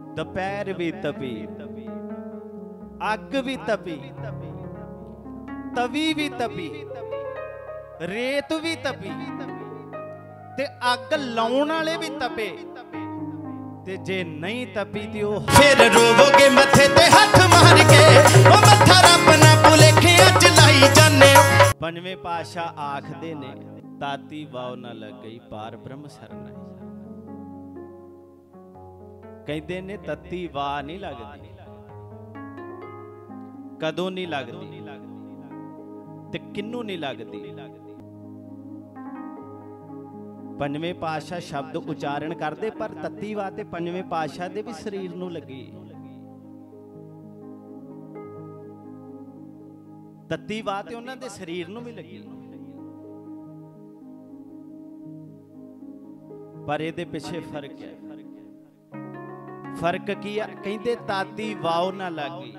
ਦੁਪਹਿਰ ਵੀ ਤਪੀ ਅੱਗ ਵੀ ਤਪੀ ਤਵੀ ਵੀ ਤਪੀ ਰੇਤ ਵੀ ਤਪੀ ਤੇ ਅੱਗ ਲਾਉਣ ਵਾਲੇ ਵੀ ਤਪੇ ਤੇ ਜੇ ਨਹੀਂ ਤਪੀ ਤੇ ਉਹ ਫਿਰ ਰੋਵੋਗੇ ਮੱਥੇ ਤੇ ਹੱਥ ਮਾਰ ਕੇ। ਉਹ ਮੱਥਾ ਰੱਬ ਨਾ ਭੁਲੇਖਿਆਂ ਚ ਲਾਈ ਜਾਣੇ ਪੰਜਵੇਂ ਪਾਤਸ਼ਾਹ ਆਖਦੇ ਨੇ ਤਾਤੀ ਵਾਉ ਨਾ ਲੱਗਈ ਪਾਰ ਬ੍ਰਹਮ ਸਰਨਾਈ ਕਹਿੰਦੇ ਨੇ ਤੱਤੀ ਵਾਹ ਨਹੀਂ ਲੱਗਦੀ। ਕਦੋਂ ਨਹੀਂ ਲੱਗਦੀ। ਤੇ ਕਿੰਨੂੰ ਨਹੀਂ ਲੱਗਦੀ। ਪੰਜਵੇਂ ਪਾਤਸ਼ਾਹ ਸ਼ਬਦ ਉਚਾਰਨ ਕਰਦੇ, ਪਰ ਤੱਤੀ ਵਾਹ ਤੇ ਪੰਜਵੇਂ ਪਾਤਸ਼ਾਹ ਦੇ ਵੀ ਸਰੀਰ ਨੂੰ ਲੱਗੀ। ਤੱਤੀ ਵਾਹ ਤੇ ਉਹਨਾਂ ਦੇ ਸਰੀਰ ਨੂੰ ਵੀ ਲੱਗੀ। ਪਰ ਇਹਦੇ ਪਿੱਛੇ ਫ਼ਰਕ ਹੈ। ਫ਼ਰਕ ਕੀ ਆ? ਕਹਿੰਦੇ ਤਾਤੀ ਵਾਉ ਨਾ ਲੱਗੀ।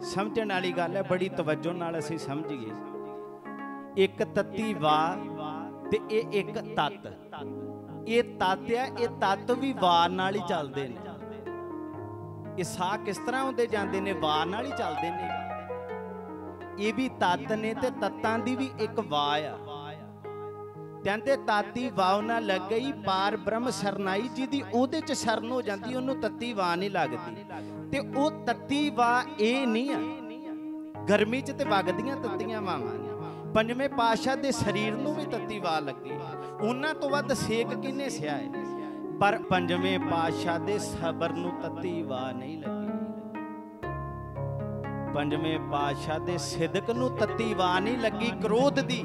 ਸਮਝਣ ਵਾਲੀ ਗੱਲ ਹੈ, ਬੜੀ ਤਵੱਜੋ ਨਾਲ ਅਸੀਂ ਸਮਝੀਏ। ਇੱਕ ਤਤੀ ਵਾਹ ਤੇ ਇਹ ਇੱਕ ਤਤ। ਇਹ ਤਤ ਆ, ਇਹ ਤਤ ਵੀ ਵਾਰ ਨਾਲ ਹੀ ਚੱਲਦੇ ਨੇ। ਇਹ ਸਾਹ ਕਿਸ ਤਰ੍ਹਾਂ ਹੁੰਦੇ ਜਾਂਦੇ ਨੇ? ਵਾਰ ਨਾਲ ਹੀ ਚੱਲਦੇ ਨੇ। ਇਹ ਵੀ ਤਤ ਨੇ ਤੇ ਤਤਾਂ ਦੀ ਵੀ ਇੱਕ ਵਾਹ ਆ। ਕਹਿੰਦੇ, ਤਾਤੀ ਵਾਹ ਨਾ ਲੱਗ ਗਈ ਪਾਰ ਬ੍ਰਹਮ ਸਰਨਾਈ। ਜਿਹਦੀ ਉਹਦੇ ਚ ਸ਼ਰਨ ਹੋ ਜਾਂਦੀ, ਉਹਨੂੰ ਤਤੀ ਵਾਹ ਨਹੀਂ ਲੱਗਦੀ। ਤੇ ਉਹ ਤਤੀ ਵਾਹ ਇਹ ਨਹੀਂ ਆ, ਗਰਮੀ ਚ ਤੇ ਵਗਦੀਆਂ ਤੱਤੀਆਂ ਵਾਵਾਂ। ਪੰਜਵੇਂ ਪਾਤਸ਼ਾਹ ਦੇ ਸਰੀਰ ਨੂੰ ਵੀ ਤਤੀ ਵਾਹ ਲੱਗੀ। ਉਹਨਾਂ ਤੋਂ ਵੱਧ ਸੇਕ ਕਿੰਨੇ ਸਿਆ ਹੈ ਪਰ ਪੰਜਵੇਂ ਪਾਤਸ਼ਾਹ ਦੇ ਸਬਰ ਨੂੰ ਤੱਤੀ ਵਾਹ ਨਹੀਂ ਲੱਗੀ। ਪੰਜਵੇਂ ਪਾਤਸ਼ਾਹ ਦੇ ਸਿਦਕ ਨੂੰ ਤੱਤੀ ਵਾਹ ਨਹੀਂ ਲੱਗੀ, ਕ੍ਰੋਧ ਦੀ।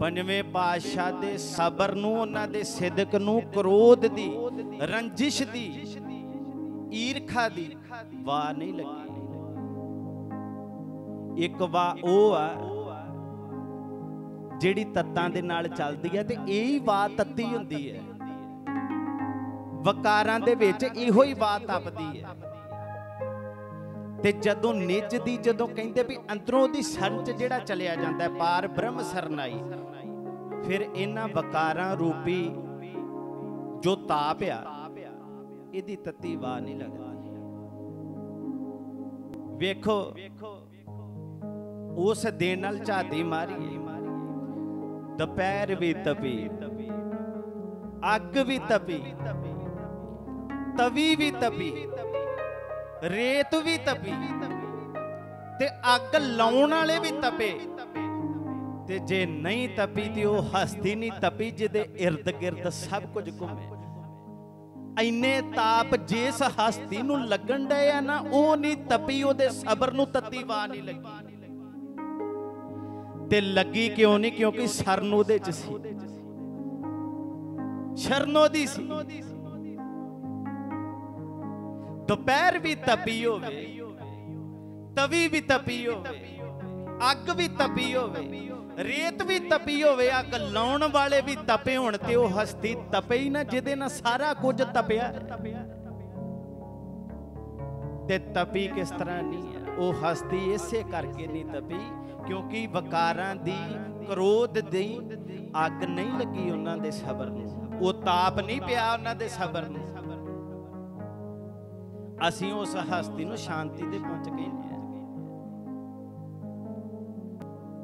ਪੰਜਵੇਂ ਪਾਤਸ਼ਾਹ ਦੇ ਸਬਰ ਨੂੰ, ਉਹਨਾਂ ਦੇ ਸਿਦਕ ਨੂੰ, ਕ੍ਰੋਧ ਦੀ, ਰੰਜਿਸ਼ ਦੀ, ਈਰਖਾ ਦੀ ਵਾਹ ਨਹੀਂ ਲੱਗੀ। ਇੱਕ ਵਾਹ ਉਹ ਆ ਜਿਹੜੀ ਤੱਤਾਂ ਦੇ ਨਾਲ ਚੱਲਦੀ ਹੈ ਤੇ ਇਹ ਹੀ ਵਾ ਤੱਤੀ ਹੁੰਦੀ ਹੈ। ਵਕਾਰਾਂ ਦੇ ਵਿੱਚ ਇਹੋ ਹੀ ਬਾਤ ਤਪਦੀ ਹੈ। ਤੇ ਜਦੋਂ ਨਿੱਜ ਦੀ, ਜਦੋਂ ਕਹਿੰਦੇ ਵੀ ਅੰਦਰੋਂ ਦੀ ਸਰਨ ਚ ਜਿਹੜਾ ਚਲਿਆ ਜਾਂਦਾ ਹੈ, ਪਾਰ ਬ੍ਰਹਮ ਸਰਨਾਈ, ਫਿਰ ਇਹਨਾਂ ਵਕਾਰਾਂ ਰੂਪੀ ਜੋ ਤਾਪ ਆ, ਇਹਦੀ ਤਤੀ ਵਾਹ ਨਹੀਂ ਲੱਗਦੀ। ਵੇਖੋ, ਉਸ ਦਿਨ ਨਾਲ ਝਾਤੀ ਮਾਰੀ ਦੁਪਹਿਰ ਵੀ ਤਪੀ, ਅੱਗ ਵੀ ਤਪੀ, ਤਵੀ ਵੀ ਤਪੀ ਰੇਤ ਵੀ ਤਪੀ ਤੇ ਅੱਗ ਲਾਉਣ ਵਾਲੇ ਵੀ ਤਪੇ। ਤੇ ਜੇ ਨਹੀਂ ਤਪੀ ਤੇ ਉਹ ਹਸਤੀ ਨਹੀਂ ਤਪੀ ਜਿਹਦੇ ird ਗਿਰਦ ਸਭ ਕੁਝ ਘੁੰਮੇ। ਐਨੇ ਤਾਪ ਜਿਸ ਹਸਤੀ ਨੂੰ ਲੱਗਣ ਡਏ ਆ ਨਾ, ਉਹ ਨਹੀਂ ਤਪੀ, ਉਹਦੇ ਸਬਰ ਨੂੰ ਤੱਤੀ ਵਾਹ ਨਹੀਂ ਲੱਗੀ। ਤੇ ਲੱਗੀ ਕਿਉਂ ਨਹੀਂ? ਕਿਉਂਕਿ ਸਰਨ ਉਹਦੇ ਚ ਸੀ। ਸ਼ਰਨ ਉਹਦੀ ਸੀ। ਦੁਪਹਿਰ ਵੀ ਤਪੀ ਹੋਵੇ, ਤਵੀ ਵੀ ਤਪੀ ਹੋਵੇ, ਅੱਗ ਵੀ ਤਪੀ ਹੋਵੇ, ਰੇਤ ਵੀ ਤਪੀ ਹੋਵੇ, ਅੱਗ ਲਾਉਣ ਵਾਲੇ ਵੀ ਤਪੇ ਹੋਣ ਤੇ ਉਹ ਹਸਤੀ ਤਪੇ ਹੀ ਨਾ, ਜਿਹਦੇ ਨਾਲ ਸਾਰਾ ਕੁਝ ਤਪਿਆ। ਤੇ ਤਪੀ ਕਿਸ ਤਰ੍ਹਾਂ ਨਹੀਂ ਹੈ? ਉਹ ਹਸਤੀ ਇਸੇ ਕਰਕੇ ਨਹੀਂ ਤਪੀ, ਕਿਉਂਕਿ ਵਕਾਰਾਂ ਦੀ ਕ੍ਰੋਧ ਦੀ ਅੱਗ ਨਹੀਂ ਲੱਗੀ ਉਹਨਾਂ ਦੇ ਸਬਰ ਨੂੰ। ਉਹ ਤਾਪ ਨਹੀਂ ਪਿਆ ਉਹਨਾਂ ਦੇ ਸਬਰ ਨੂੰ। ਅਸੀਂ ਉਸ ਹਸਤੀ ਨੂੰ ਸ਼ਾਂਤੀ ਦੇ ਪਹੁੰਚ ਗਏ ਨੇ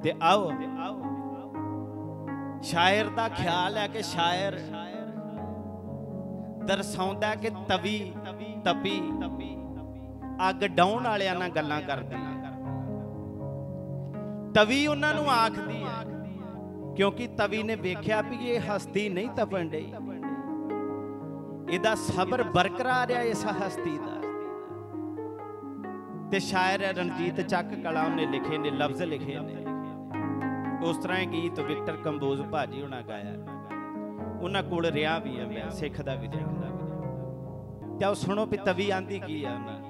ਤੇ ਆਓ। ਸ਼ਾਇਰ ਦਾ ਖਿਆਲ ਹੈ ਕਿ ਸ਼ਾਇਰ ਦਰਸਾਉਂਦਾ ਕਿ ਤਵੀ, ਤਪੀ, ਅੱਗ ਡਾਉਣ ਵਾਲਿਆਂ ਨਾਲ ਗੱਲਾਂ ਕਰਦੀ ਹੈ। ਤਵੀ ਉਹਨਾਂ ਨੂੰ ਆਖਦੀ ਹੈ, ਕਿਉਂਕਿ ਤਵੀ ਨੇ ਵੇਖਿਆ ਵੀ ਇਹ ਹਸਤੀ ਨਹੀਂ ਤਪਣ ਡਈ। ਇਹਦਾ ਸਬਰ ਬਰਕਰਾਰ ਹੈ ਇਸ ਹਸਤੀ ਦਾ। ਤੇ ਸ਼ਾਇਰ ਰਣਜੀਤ ਚੱਕ ਕਲਾ ਉਹਨੇ ਲਿਖੇ ਨੇ, ਲਫ਼ਜ਼ ਲਿਖੇ ਨੇ। ਉਸ ਤਰ੍ਹਾਂ ਇਹ ਗੀਤ ਵਿਕਟਰ ਕੰਬੋਜ ਭਾਜੀ ਹੁਣਾ ਗਾਇਆ। ਉਹਨਾਂ ਕੋਲ ਰਿਆ ਵੀ ਆ ਮੈਂ, ਸਿੱਖ ਦਾ ਵੀ ਰਿਹਾ। ਤੇ ਉਹ ਸੁਣੋ ਵੀ ਤਵੀ ਆਂਦੀ ਕੀ ਆ ਉਹਨਾਂ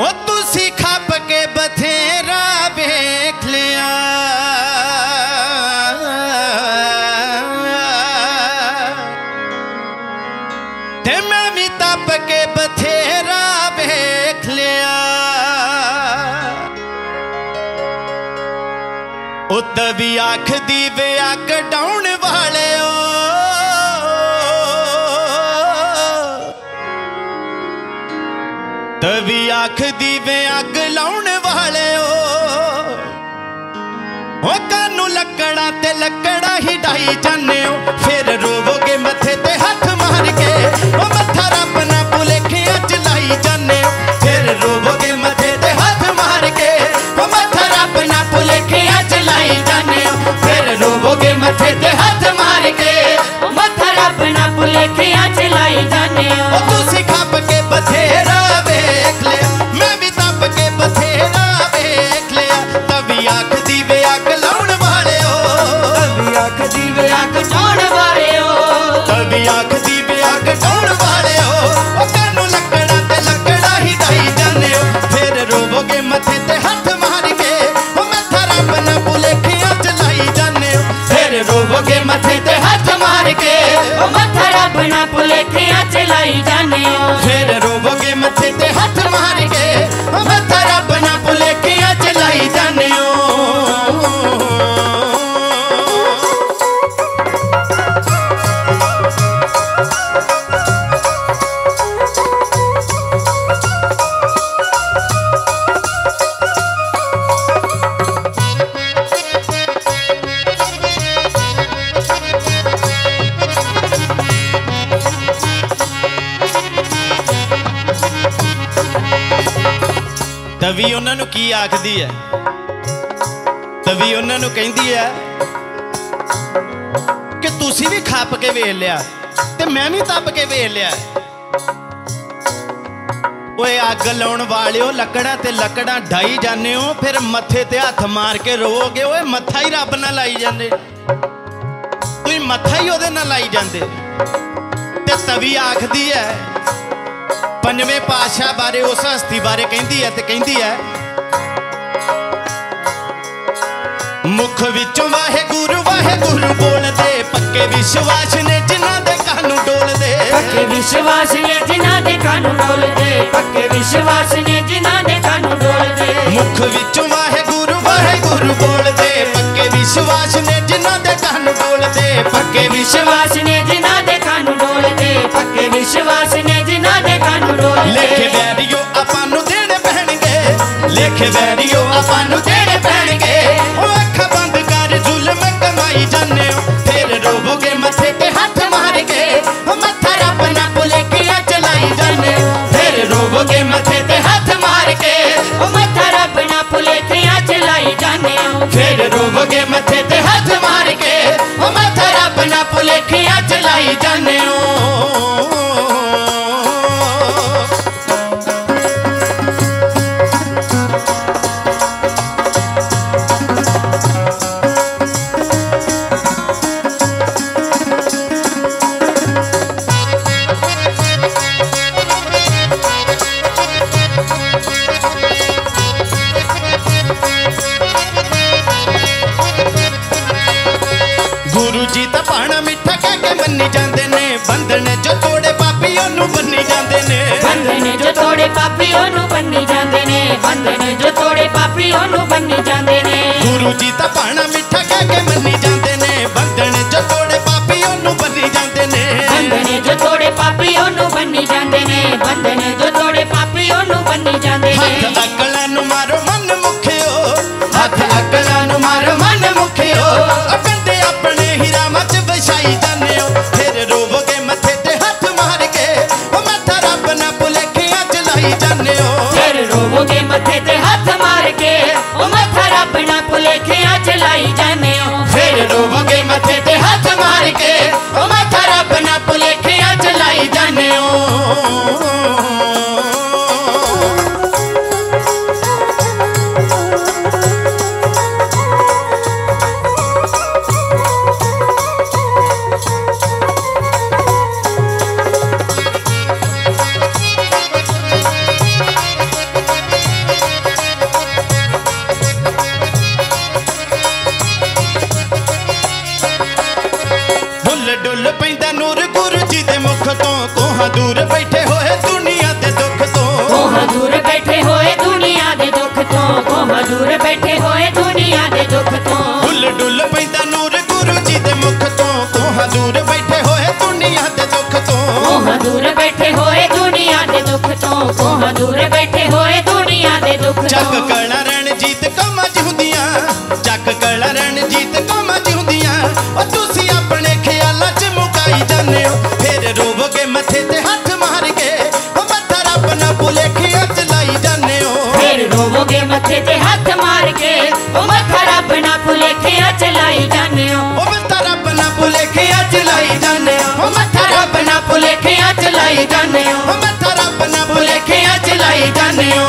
ਉਹ ਤੁਸੀਂ ਖੱਪ ਕੇ ਬਥੇਰਾ ਦਵੀ ਅੱਖ ਦੀ ਅੱਗ ਡਾਉਣ ਵਾਲੇ ਦਵੀ ਅੱਖ ਦੀ ਵਿਆ ਅੱਗ ਲਾਉਣ ਵਾਲੇ ਹੋ ਕਾਨੂੰ ਲੱਕੜਾ ਤੇ ਲੱਕੜਾ ਹੀ ਢਾਈ ਜਾਣਿਓ ਫਿਰ ਰੋਵੋਗੇ ਮੱਥੇ ਤੇ ਹੱਥ ਮਾਰ ਕੇ। ਉਹ ਮੱਥਾ ਰੱਬ ਤਵੀ ਉਹਨਾਂ ਨੂੰ ਕੀ ਆਖਦੀ ਹੈ ਤਵੀ ਉਹਨਾਂ ਨੂੰ ਕਹਿੰਦੀ ਹੈ ਕਿ ਤੁਸੀਂ ਵੀ ਖੱਪ ਕੇ ਵੇਖ ਲਿਆ ਤੇ ਮੈਂ ਵੀ ਤੱਪ ਕੇ ਵੇਖ ਲਿਆ। ਓਏ ਅੱਗ ਲਾਉਣ ਵਾਲਿਓ, ਲੱਕੜਾਂ ਤੇ ਲੱਕੜਾਂ ਢਾਈ ਜਾਂਦੇ ਹੋ, ਫਿਰ ਮੱਥੇ ਤੇ ਹੱਥ ਮਾਰ ਕੇ ਰੋਵੋਗੇ ਓਏ ਮੱਥਾ ਹੀ ਰੱਬ ਨਾਲ ਲਾਈ ਜਾਂਦੇ। ਤੁਸੀਂ ਮੱਥਾ ਹੀ ਉਹਦੇ ਨਾਲ ਲਾਈ ਜਾਂਦੇ। ਤੇ ਤਵੀ ਆਖਦੀ ਹੈ ਪੰਜਵੇਂ ਪਾਤਸ਼ਾਹ ਬਾਰੇ ਉਸ ਹਸਤੀ ਬਾਰੇ ਕਹਿੰਦੀ ਹੈ ਤੇ ਕਹਿੰਦੀ ਹੈ ਮੁਖ ਵਿੱਚੋਂ ਵਾਹਿਗੁਰੂ ਵਾਹਿਗੁਰੂ ਬੋਲਦੇ ਪੱਕੇ ਵਿਸ਼ਵਾਸ ਨੇ ਜਿਨ੍ਹਾਂ ਦੇ ਕਾਨੂੰ ਡੋਲਦੇ। ਪੱਕੇ ਵਿਸ਼ਵਾਸ ਨੇ ਜਿਨ੍ਹਾਂ ਦੇ ਕਾਨੂੰ ਡੋਲਦੇ ਪੱਕੇ ਵਿਸ਼ਵਾਸ ਨੇ ਜਿਨ੍ਹਾਂ ਦੇ ਕਾਨੂੰ ਡੋਲਦੇ। ਮੁਖ ਵਿੱਚੋਂ ਵਾਹਿਗੁਰੂ ਵਾਹਿਗੁਰੂ ਬੋਲਦੇ ਪੱਕੇ ਵਿਸ਼ਵਾਸ ਨੇ ਜਿਨ੍ਹਾਂ ਦੇ ਕਾਨੂੰ ਡੋਲਦੇ। ਪੱਕੇ ਵਿਸ਼ਵਾਸ ਨੇ ਜਿਨ੍ਹਾਂ ਦੇ ਕਾਨੂੰ ਡੋਲਦੇ ਪੱਕੇ ਵਿਸ਼ਵਾਸ ਨੇ ਜਿਨ੍ਹਾਂ ਦੇ ਲੇਖੇ ਵੈਰੀਓ ਆਪਾਂ ਨੂੰ ਦੇਣੇ ਪੈਣਗੇ। ਲੇਖੇ ਵੈਰੀਓ ਆਪਾਂ ਨੂੰ ਦੇਣੇ ਪੈਣਗੇ। ਜਾਂਦੇ ਨੇ ਬੰਧਨ ਜੋ ਤੋੜੇ ਪਾਪੀ ਉਹਨੂੰ ਬੰਨੀ ਜਾਂਦੇ ਨੇ। ਬੰਧਨ ਜੋ ਤੋੜੇ ਪਾਪੀ ਉਹਨੂੰ ਬੰਨੀ ਜਾਂਦੇ ਨੇ। ਬੰਧਨ ਜੋ ਤੋੜੇ ਪਾਪੀ ਉਹਨੂੰ ਬੰਨੀ ਜਾਂਦੇ ਨੇ। ਗੁਰੂ ਜੀ ਤਾਂ ਪਾਣਾ ਮਿੱਠਾ ਕਹਿ ਕੇ ਮੰਨੀ ਡੁੱਲ ਪੈਂਦਾ ਨੂਰ ਗੁਰੂ ਜੀ ਦੇ ਮੁਖ ਤੋਂ। ਕੋਹਾਂ ਦੂਰ ਬੈਠੇ ਹੋਏ ਦੁਨੀਆ ਦੇ ਦੁੱਖ ਤੋਂ। ਕੋਹ ਦੂਰ ਬੈਠੇ ਹੋਏ ਦੁਨੀਆ ਦੇ ਦੁੱਖ ਤੋਂ। ਕੋਹ ਦੂਰ ਬੈਠੇ ਹੋਏ ਦੁਨੀਆ ਦੇ ਦੁੱਖ ਤੋਂ। ਡੁੱਲ ਡੁੱਲ ਪੈਂਦਾ ਨੂਰ ਗੁਰੂ ਜੀ ਦੇ ਮੁਖ ਤੋਂ। ਕੋਹਾਂ ਦੂਰ ਬੈਠੇ ਹੋਏ ਦੁਨੀਆ ਦੇ ਦੁੱਖ ਤੋਂ। ਕੋਹ ਦੂਰ ਬੈਠੇ ਹੋਏ ਦੁਨੀਆ ਦੇ ਦੁੱਖ ਤੋਂ। ਕੋਹਾਂ ਦੂਰ ਬੈਠੇ ਹੋਏ ਦੁਨੀਆ ਦੇ ਦੁੱਖ ਤੋਂ। ਕਲਾ ਰਣਜੀਤ ਉਹ ਮੱਥਾ ਰੱਬ ਨਾ ਭੁਲੇਖਿਆ ਚਲਾਈ ਜਾਂਦੇ ਹੋ। ਉਹ ਮੱਥਾ ਰੱਬ ਨਾ ਭੁਲੇਖਿਆ ਚਲਾਈ ਜਾਂਦੇ ਹੋ। ਉਹ ਮੱਥਾ ਰੱਬ ਨਾ ਭੁਲੇਖਿਆ ਚਲਾਈ ਜਾਂਦੇ ਹੋ। ਉਹ ਮੱਥਾ ਰੱਬ ਨਾ ਭੁਲੇਖਿਆ ਚਲਾਈ ਜਾਂਦੇ ਹੋ।